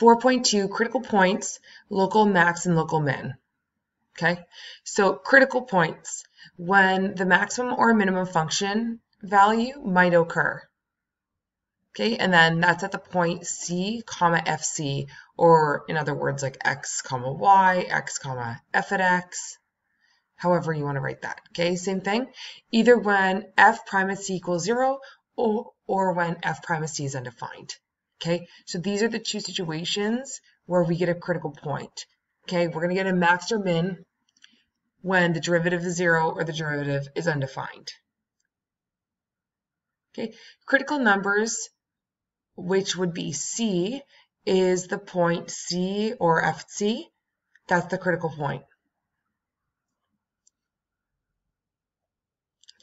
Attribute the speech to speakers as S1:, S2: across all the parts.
S1: 4.2 critical points, local max and local min. Okay, so critical points, when the maximum or minimum function value might occur. Okay, and then that's at the point C, comma FC, or in other words, like X, comma Y, X, comma F at X, however you want to write that. Okay, same thing, either when F prime at C equals zero or, or when F prime at C is undefined. Okay, so these are the two situations where we get a critical point. Okay, we're going to get a max or min when the derivative is zero or the derivative is undefined. Okay, critical numbers, which would be C, is the point C or FC. That's the critical point.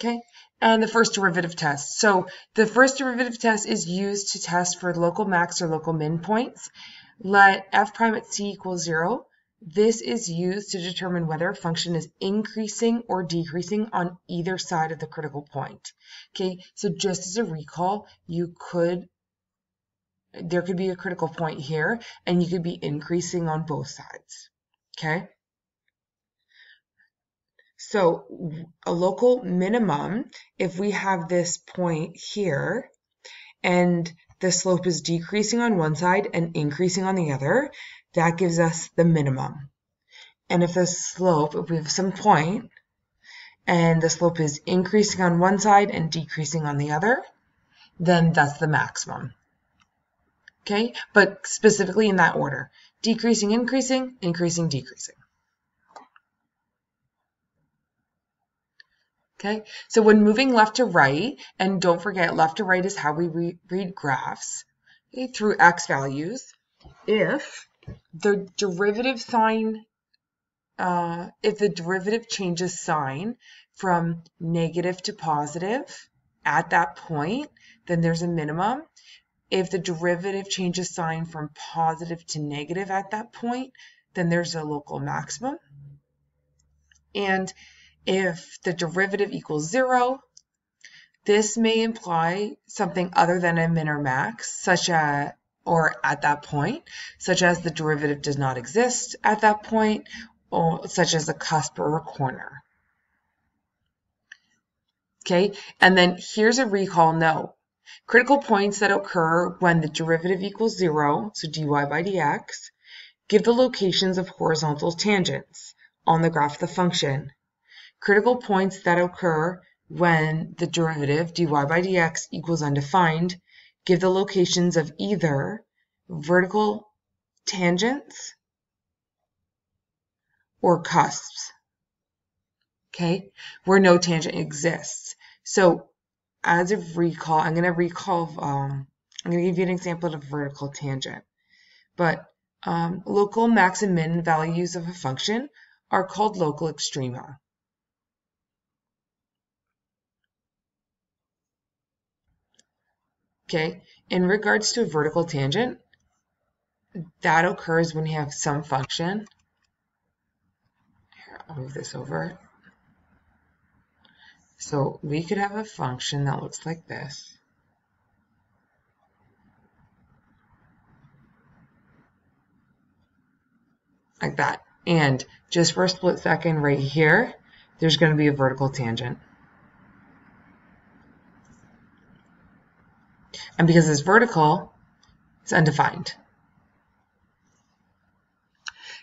S1: Okay, and the first derivative test. So the first derivative test is used to test for local max or local min points. Let f prime at c equals 0. This is used to determine whether a function is increasing or decreasing on either side of the critical point. Okay, so just as a recall, you could, there could be a critical point here, and you could be increasing on both sides. Okay. So a local minimum, if we have this point here and the slope is decreasing on one side and increasing on the other, that gives us the minimum. And if the slope, if we have some point and the slope is increasing on one side and decreasing on the other, then that's the maximum. Okay, but specifically in that order, decreasing, increasing, increasing, decreasing. Okay, so when moving left to right, and don't forget left to right is how we re read graphs okay, through x values, if the derivative sign, uh, if the derivative changes sign from negative to positive at that point, then there's a minimum. If the derivative changes sign from positive to negative at that point, then there's a local maximum. And if the derivative equals zero, this may imply something other than a min or max, such as, or at that point, such as the derivative does not exist at that point, or such as a cusp or a corner. Okay, and then here's a recall note. Critical points that occur when the derivative equals zero, so dy by dx, give the locations of horizontal tangents on the graph of the function. Critical points that occur when the derivative dy by dx equals undefined give the locations of either vertical tangents or cusps, okay, where no tangent exists. So as a recall, I'm going to recall, um, I'm going to give you an example of a vertical tangent. But um, local max and min values of a function are called local extrema. Okay, in regards to a vertical tangent, that occurs when you have some function. Here, I'll move this over. So we could have a function that looks like this. Like that. And just for a split second right here, there's going to be a vertical tangent. And because it's vertical, it's undefined.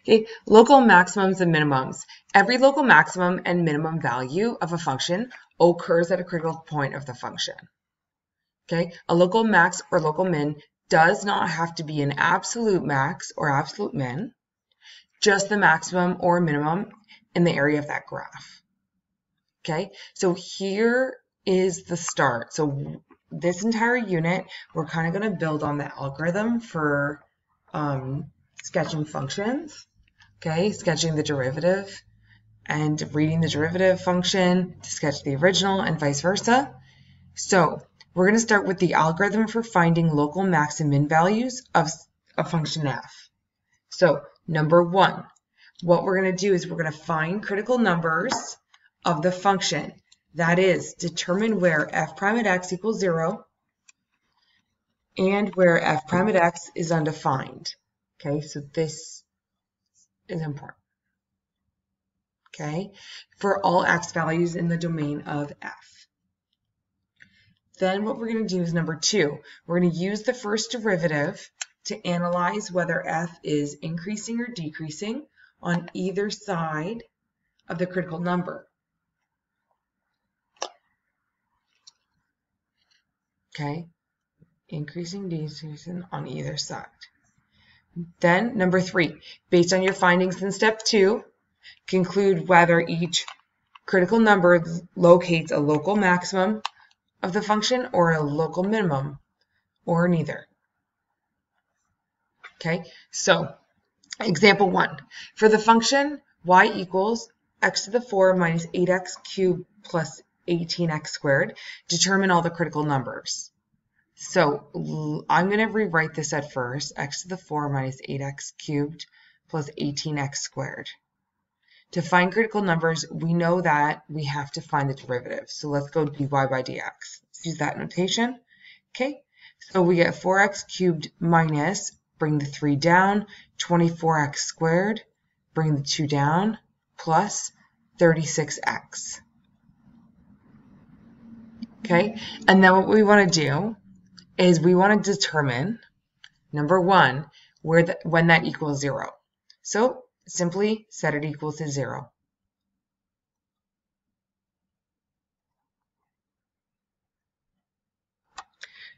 S1: Okay, local maximums and minimums. Every local maximum and minimum value of a function occurs at a critical point of the function. Okay, a local max or local min does not have to be an absolute max or absolute min, just the maximum or minimum in the area of that graph. Okay, so here is the start. So this entire unit, we're kind of going to build on the algorithm for um, sketching functions, okay, sketching the derivative and reading the derivative function to sketch the original and vice versa. So we're going to start with the algorithm for finding local max and min values of a function f. So number one, what we're going to do is we're going to find critical numbers of the function that is, determine where f prime at x equals 0 and where f prime at x is undefined. Okay, so this is important. Okay, for all x values in the domain of f. Then what we're going to do is number two. We're going to use the first derivative to analyze whether f is increasing or decreasing on either side of the critical number. Okay, increasing, decreasing on either side. Then number three, based on your findings in step two, conclude whether each critical number locates a local maximum of the function or a local minimum or neither. Okay, so example one, for the function y equals x to the 4 minus 8x cubed plus 18x squared, determine all the critical numbers. So I'm going to rewrite this at first, x to the 4 minus 8x cubed plus 18x squared. To find critical numbers, we know that we have to find the derivative. So let's go dy by dx. Let's use that notation. Okay, so we get 4x cubed minus, bring the 3 down, 24x squared, bring the 2 down, plus 36x. Okay, and then what we want to do is we want to determine, number one, where the, when that equals 0. So simply set it equal to 0.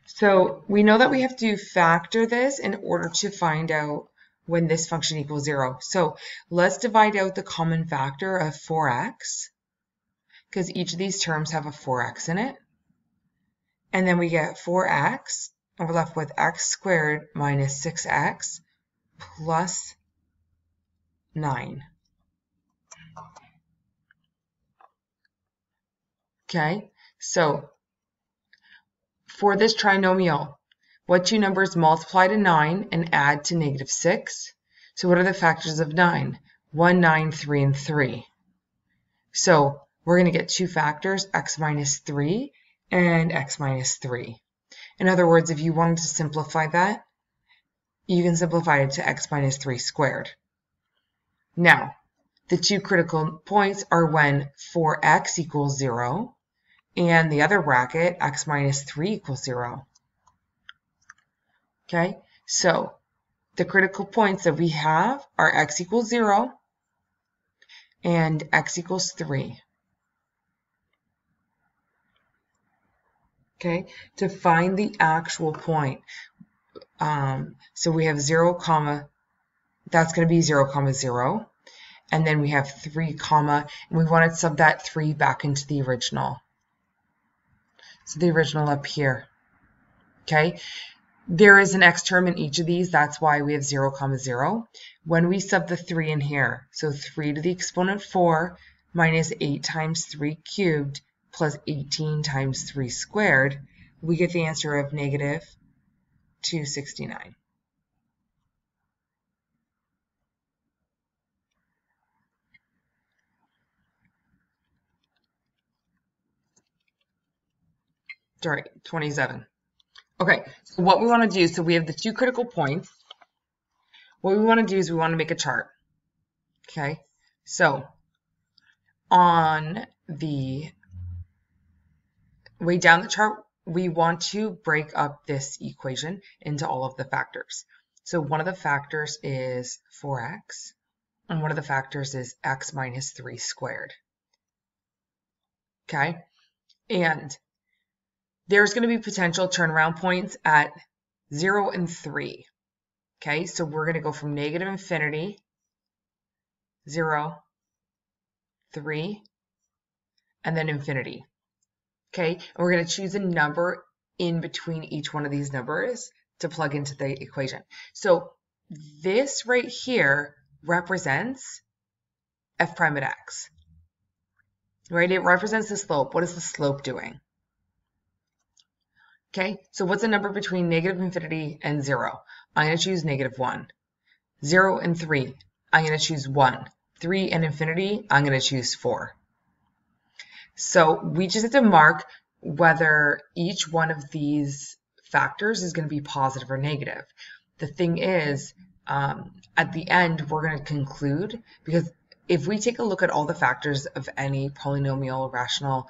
S1: So we know that we have to factor this in order to find out when this function equals 0. So let's divide out the common factor of 4x, because each of these terms have a 4x in it. And then we get 4x, and we're left with x squared minus 6x plus 9. Okay, so for this trinomial, what two numbers multiply to 9 and add to negative 6? So what are the factors of 9? 1, 9, 3, and 3. So we're going to get two factors, x minus 3 and x minus 3. In other words, if you wanted to simplify that, you can simplify it to x minus 3 squared. Now, the two critical points are when 4x equals 0 and the other bracket, x minus 3 equals 0. Okay, so the critical points that we have are x equals 0 and x equals 3. Okay, to find the actual point. Um, so we have 0 comma, that's going to be 0 comma 0. And then we have 3 comma, and we want to sub that 3 back into the original. So the original up here. Okay, there is an x term in each of these. That's why we have 0 comma 0. When we sub the 3 in here, so 3 to the exponent 4 minus 8 times 3 cubed plus 18 times 3 squared, we get the answer of negative 269. Sorry, 27. Okay, so what we want to do, so we have the two critical points. What we want to do is we want to make a chart. Okay, so on the way down the chart, we want to break up this equation into all of the factors. So one of the factors is 4x, and one of the factors is x minus 3 squared. Okay, and there's going to be potential turnaround points at 0 and 3. Okay, so we're going to go from negative infinity, 0, 3, and then infinity. Okay, and we're going to choose a number in between each one of these numbers to plug into the equation. So this right here represents f prime at x, right? It represents the slope. What is the slope doing? Okay, so what's a number between negative infinity and 0? I'm going to choose negative 1. 0 and 3, I'm going to choose 1. 3 and infinity, I'm going to choose 4. So we just have to mark whether each one of these factors is going to be positive or negative. The thing is, um, at the end, we're going to conclude because if we take a look at all the factors of any polynomial rational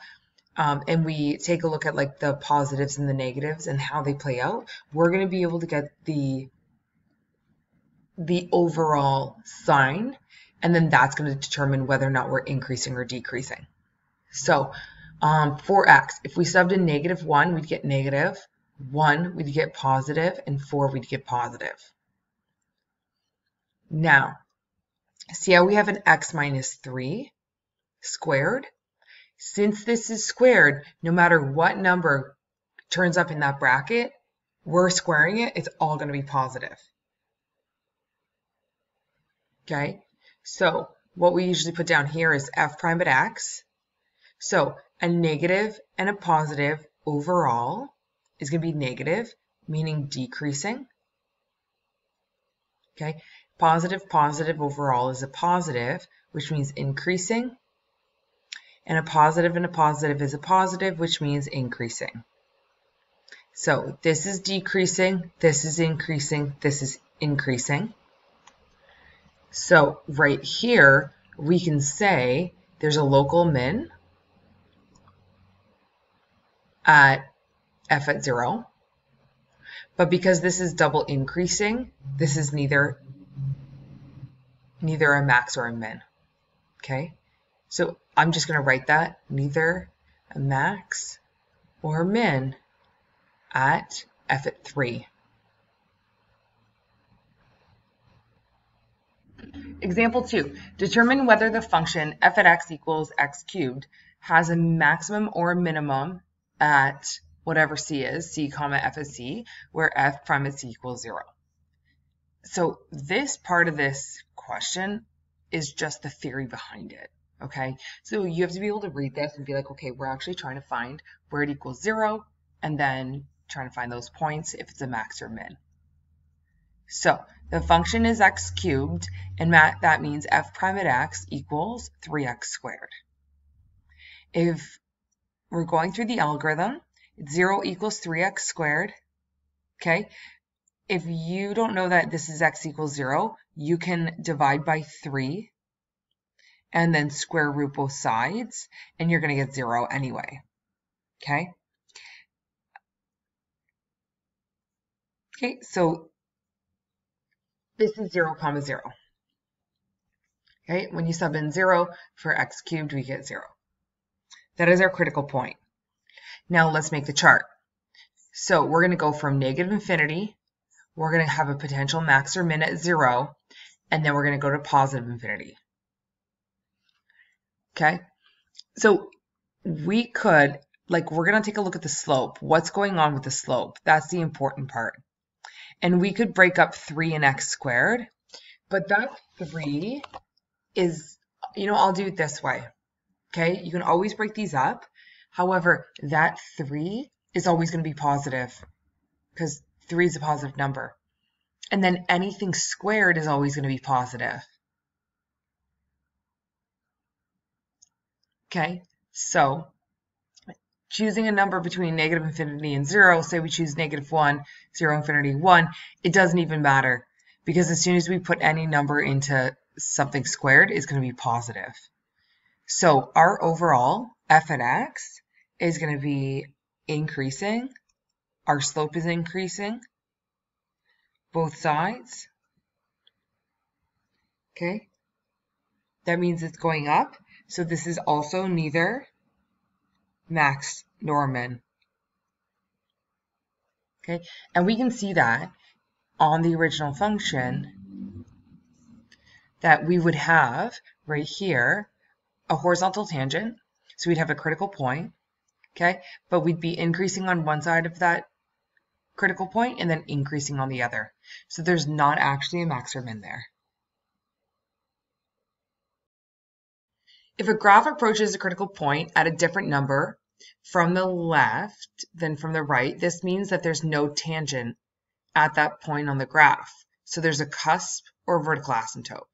S1: um, and we take a look at like the positives and the negatives and how they play out, we're going to be able to get the the overall sign and then that's going to determine whether or not we're increasing or decreasing. So um, for x, if we subbed in negative 1, we'd get negative, 1 we'd get positive, and 4 we'd get positive. Now, see how we have an x minus 3 squared? Since this is squared, no matter what number turns up in that bracket, we're squaring it, it's all going to be positive. Okay, so what we usually put down here is f prime at x. So a negative and a positive overall is going to be negative, meaning decreasing. Okay, positive, positive overall is a positive, which means increasing. And a positive and a positive is a positive, which means increasing. So this is decreasing, this is increasing, this is increasing. So right here, we can say there's a local min at f at 0. But because this is double increasing, this is neither, neither a max or a min. Okay, so I'm just going to write that, neither a max or a min at f at 3. Example 2. Determine whether the function f at x equals x cubed has a maximum or a minimum at whatever c is, c comma f is c, where f prime is c equals 0. So this part of this question is just the theory behind it. Okay, so you have to be able to read this and be like, okay, we're actually trying to find where it equals 0 and then trying to find those points if it's a max or min. So the function is x cubed, and that means f prime at x equals 3x squared. If we're going through the algorithm, 0 equals 3x squared, okay? If you don't know that this is x equals 0, you can divide by 3 and then square root both sides, and you're going to get 0 anyway, okay? Okay, so this is 0 comma 0. Okay, when you sub in 0 for x cubed, we get 0. That is our critical point. Now let's make the chart. So we're going to go from negative infinity, we're going to have a potential max or min at 0, and then we're going to go to positive infinity. Okay, so we could, like, we're going to take a look at the slope. What's going on with the slope? That's the important part and we could break up 3 and x squared, but that 3 is, you know, I'll do it this way, okay? You can always break these up. However, that 3 is always going to be positive because 3 is a positive number. And then anything squared is always going to be positive. Okay, so choosing a number between negative infinity and 0, say we choose negative 1, 0, infinity, 1, it doesn't even matter because as soon as we put any number into something squared, it's going to be positive. So our overall f at x is going to be increasing. Our slope is increasing. Both sides. Okay. That means it's going up. So this is also neither Max Norman. Okay, and we can see that on the original function that we would have right here a horizontal tangent. So we'd have a critical point, okay? But we'd be increasing on one side of that critical point and then increasing on the other. So there's not actually a maximum in there. If a graph approaches a critical point at a different number from the left than from the right, this means that there's no tangent at that point on the graph. So there's a cusp or vertical asymptote.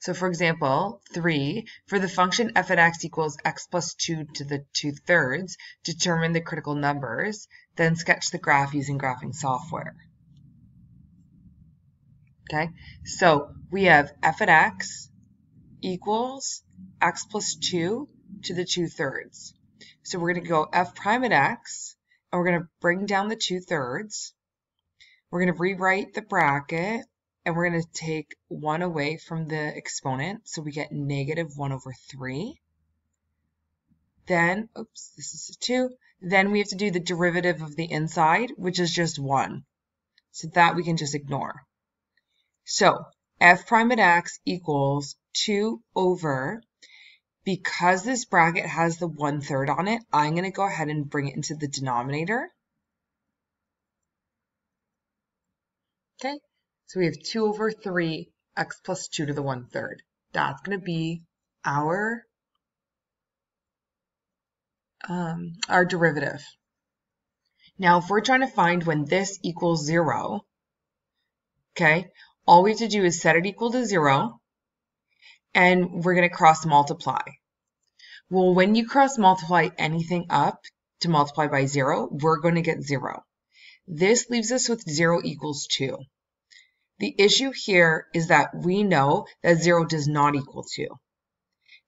S1: So for example, 3, for the function f at x equals x plus 2 to the 2 thirds, determine the critical numbers, then sketch the graph using graphing software. Okay, so we have f at x equals x plus 2 to the 2 thirds. So we're going to go f prime at x, and we're going to bring down the 2 thirds. We're going to rewrite the bracket, and we're going to take 1 away from the exponent, so we get negative 1 over 3. Then, oops, this is a 2. Then we have to do the derivative of the inside, which is just 1. So that we can just ignore. So f prime at x equals 2 over, because this bracket has the 1 third on it, I'm going to go ahead and bring it into the denominator. Okay, so we have 2 over 3 x plus 2 to the 1 third. That's going to be our, um, our derivative. Now, if we're trying to find when this equals 0, okay, all we have to do is set it equal to zero, and we're going to cross multiply. Well, when you cross multiply anything up to multiply by zero, we're going to get zero. This leaves us with zero equals two. The issue here is that we know that zero does not equal two.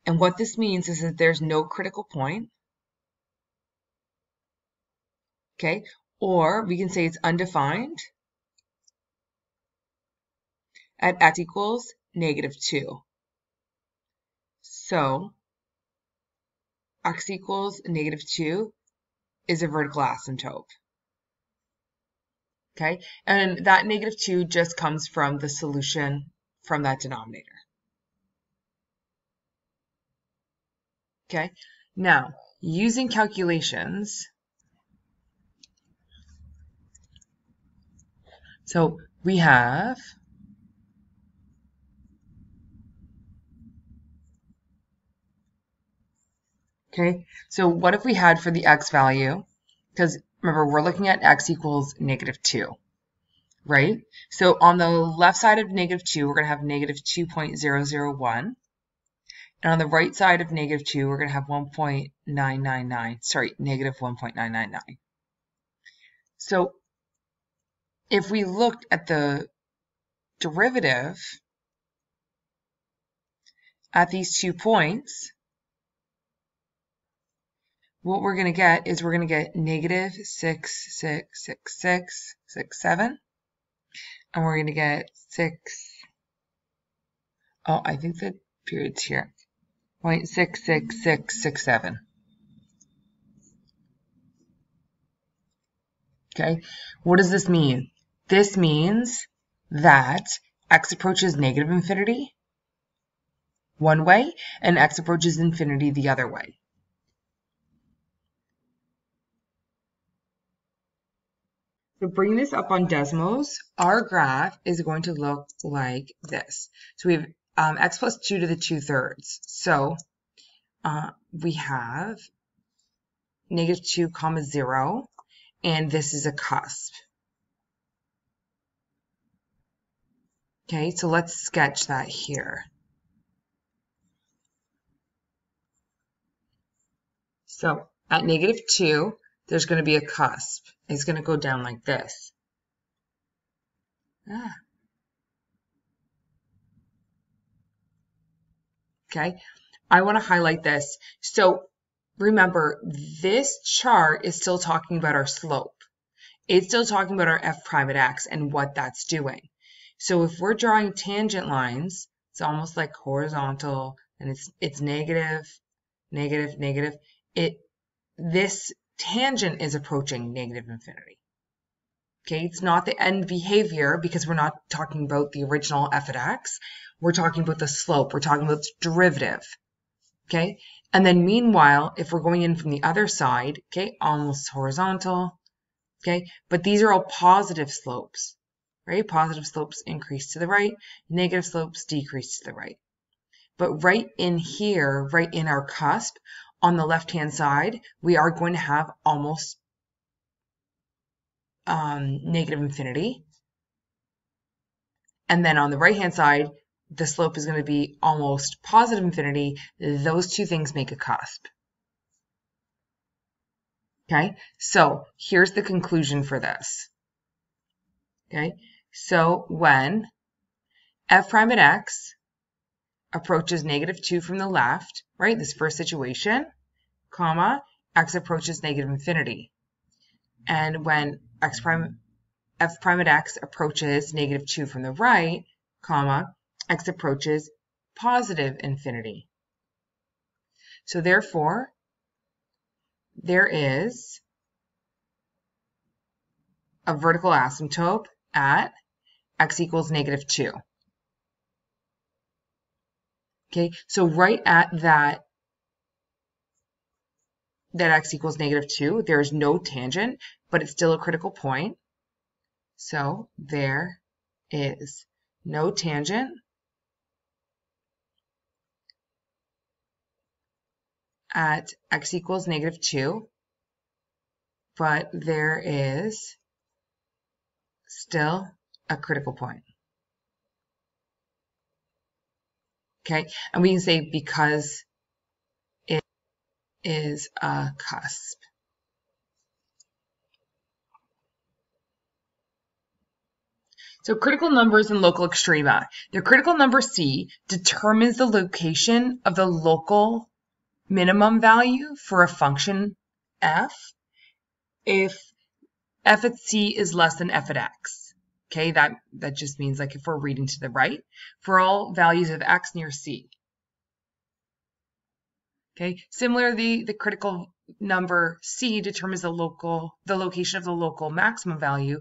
S1: And what this means is that there's no critical point. Okay, or we can say it's undefined at x equals negative 2. So x equals negative 2 is a vertical asymptote. Okay, and that negative 2 just comes from the solution from that denominator. Okay, now using calculations, so we have Okay, so what if we had for the x value, because remember we're looking at x equals negative 2, right? So on the left side of negative 2, we're going to have negative 2.001. And on the right side of negative 2, we're going to have 1.999, sorry, negative 1.999. So if we looked at the derivative at these two points, what we're going to get is we're going to get negative 6, 6, 6, 6, 6, 7. And we're going to get 6, oh, I think the period's here, 0.66667. Okay, what does this mean? This means that x approaches negative infinity one way and x approaches infinity the other way. So bringing this up on Desmos, our graph is going to look like this. So we have um, x plus 2 to the 2 thirds. So uh, we have negative 2 comma 0, and this is a cusp. Okay, so let's sketch that here. So at negative 2, there's going to be a cusp. It's going to go down like this. Ah. Okay, I want to highlight this. So remember, this chart is still talking about our slope. It's still talking about our f prime at x and what that's doing. So if we're drawing tangent lines, it's almost like horizontal and it's it's negative, negative, negative. It this tangent is approaching negative infinity. Okay, it's not the end behavior because we're not talking about the original f at x. We're talking about the slope. We're talking about the derivative. Okay, and then meanwhile, if we're going in from the other side, okay, almost horizontal, okay, but these are all positive slopes, right? Positive slopes increase to the right, negative slopes decrease to the right. But right in here, right in our cusp, on the left-hand side, we are going to have almost um, negative infinity. And then on the right-hand side, the slope is going to be almost positive infinity. Those two things make a cusp. Okay, so here's the conclusion for this. Okay, so when f prime at x approaches negative 2 from the left, right, this first situation, comma, x approaches negative infinity. And when x prime, f prime at x approaches negative 2 from the right, comma, x approaches positive infinity. So therefore, there is a vertical asymptote at x equals negative 2. Okay, so right at that, that x equals negative 2, there is no tangent, but it's still a critical point. So there is no tangent at x equals negative 2, but there is still a critical point. Okay, and we can say because it is a cusp. So critical numbers and local extrema. The critical number C determines the location of the local minimum value for a function f if f at c is less than f at x. Okay, that, that just means like if we're reading to the right, for all values of x near c. Okay, similarly, the critical number c determines the local, the location of the local maximum value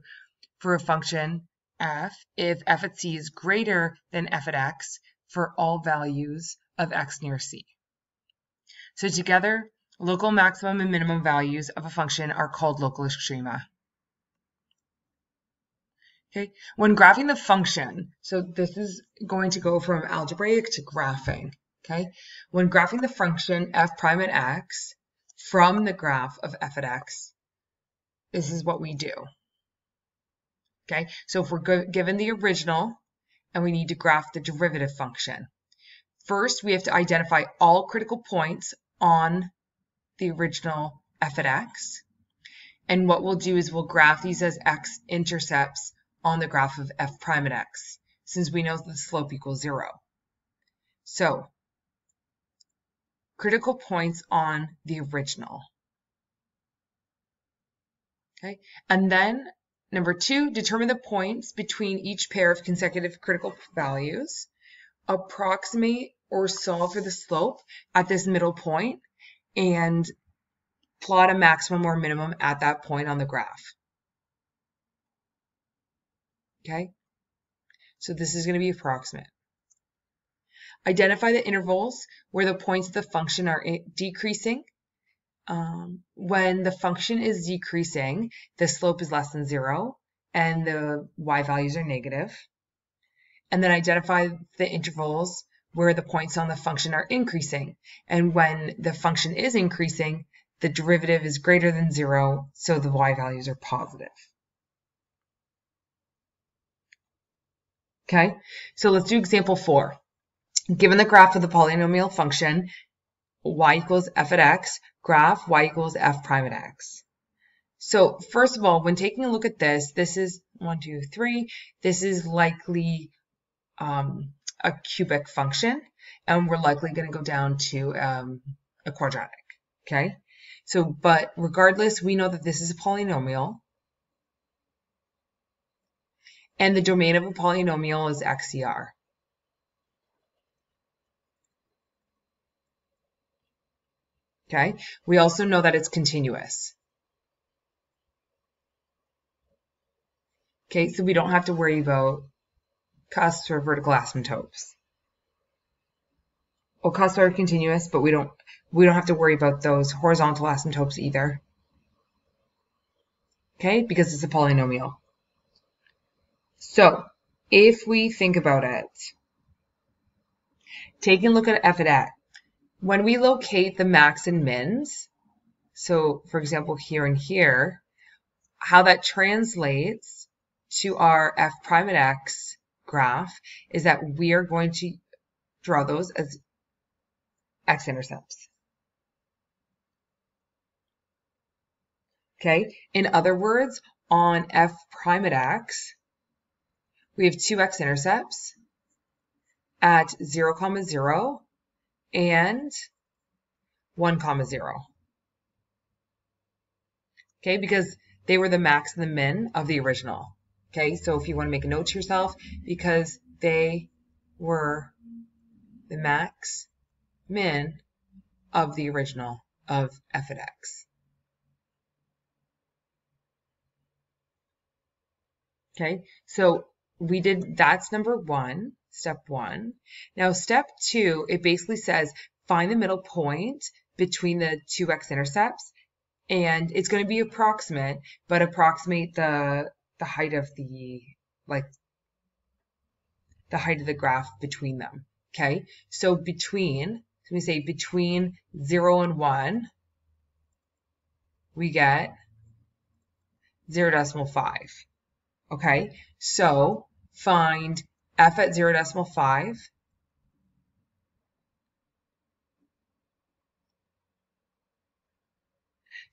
S1: for a function f if f at c is greater than f at x for all values of x near c. So together, local maximum and minimum values of a function are called local extrema. Okay, when graphing the function, so this is going to go from algebraic to graphing. Okay, when graphing the function f prime at x from the graph of f at x, this is what we do. Okay, so if we're given the original and we need to graph the derivative function, first we have to identify all critical points on the original f at x. And what we'll do is we'll graph these as x-intercepts on the graph of f prime at x, since we know the slope equals zero. So, critical points on the original. Okay, and then number two, determine the points between each pair of consecutive critical values. Approximate or solve for the slope at this middle point and plot a maximum or minimum at that point on the graph. Okay, so this is going to be approximate. Identify the intervals where the points of the function are decreasing. Um, when the function is decreasing, the slope is less than zero and the y values are negative. And then identify the intervals where the points on the function are increasing. And when the function is increasing, the derivative is greater than zero, so the y values are positive. Okay, so let's do example four. Given the graph of the polynomial function, y equals f at x, graph y equals f prime at x. So first of all, when taking a look at this, this is one, two, three. This is likely um, a cubic function, and we're likely going to go down to um, a quadratic, okay? So, but regardless, we know that this is a polynomial, and the domain of a polynomial is XCR. Okay, we also know that it's continuous. Okay, so we don't have to worry about cusps or vertical asymptotes. Well, cusps are continuous, but we don't we don't have to worry about those horizontal asymptotes either. Okay, because it's a polynomial. So, if we think about it, taking a look at f at x, when we locate the max and mins, so for example here and here, how that translates to our f prime at x graph is that we are going to draw those as x-intercepts. Okay, in other words, on f prime at x, we have two x-intercepts, at 0 comma 0 and 1 comma 0. Okay, because they were the max and the min of the original. Okay, so if you want to make a note to yourself, because they were the max min of the original of f at x. Okay, so we did, that's number one, step one. Now step two, it basically says find the middle point between the two x-intercepts and it's going to be approximate, but approximate the the height of the like the height of the graph between them. Okay, so between, so we say between 0 and 1, we get 0 decimal 5. Okay, so find f at 0 decimal 5.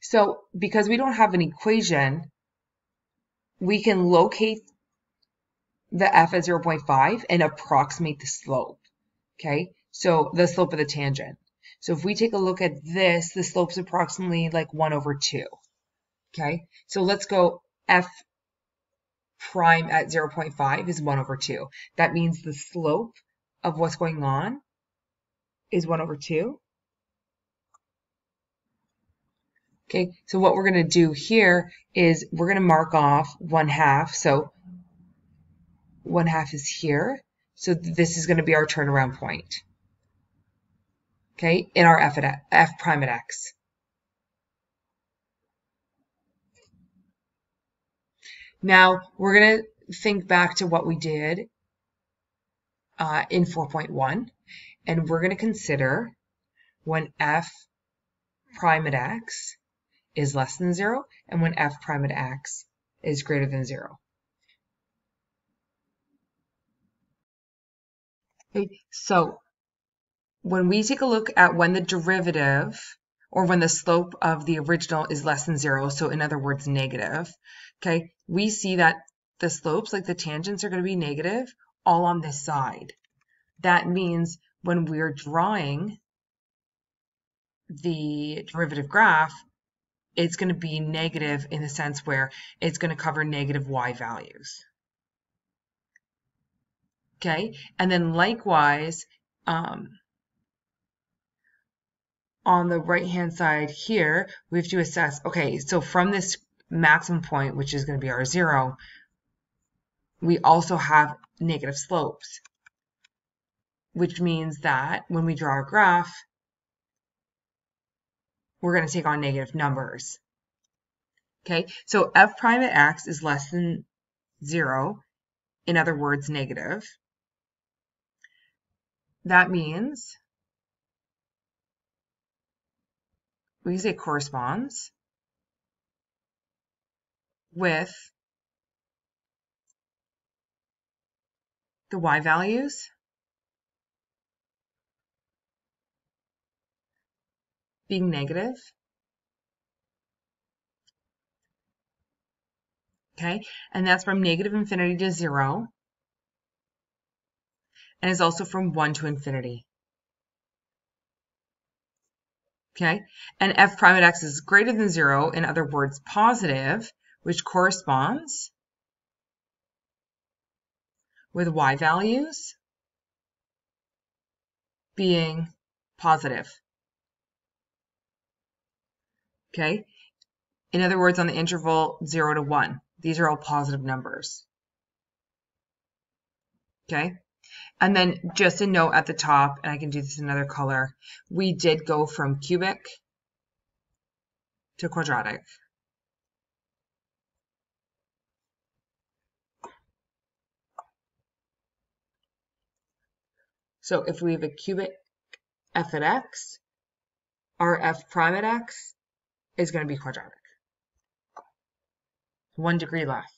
S1: So because we don't have an equation, we can locate the f at 0.5 and approximate the slope. Okay, so the slope of the tangent. So if we take a look at this, the slope's approximately like 1 over 2. Okay, so let's go f prime at 0.5 is 1 over 2. That means the slope of what's going on is 1 over 2. Okay, so what we're going to do here is we're going to mark off 1 half. So 1 half is here. So this is going to be our turnaround point. Okay, in our f at f prime at x. Now, we're going to think back to what we did uh, in 4.1, and we're going to consider when f prime at x is less than 0 and when f prime at x is greater than 0. Okay, so when we take a look at when the derivative or when the slope of the original is less than 0, so in other words negative, okay, we see that the slopes, like the tangents, are going to be negative all on this side. That means when we're drawing the derivative graph, it's going to be negative in the sense where it's going to cover negative y values. Okay, and then likewise, um, on the right hand side here, we have to assess, okay, so from this maximum point, which is going to be our zero, we also have negative slopes, which means that when we draw a graph, we're going to take on negative numbers. Okay, so f prime at x is less than 0, in other words, negative. That means we say corresponds with the y values being negative. Okay, and that's from negative infinity to zero. And is also from one to infinity. Okay, and f prime at x is greater than zero, in other words, positive, which corresponds with y values being positive. Okay? In other words, on the interval 0 to 1, these are all positive numbers. Okay? And then just a note at the top, and I can do this in another color, we did go from cubic to quadratic. So if we have a cubic f at x, our f prime at x is going to be quadratic. One degree left.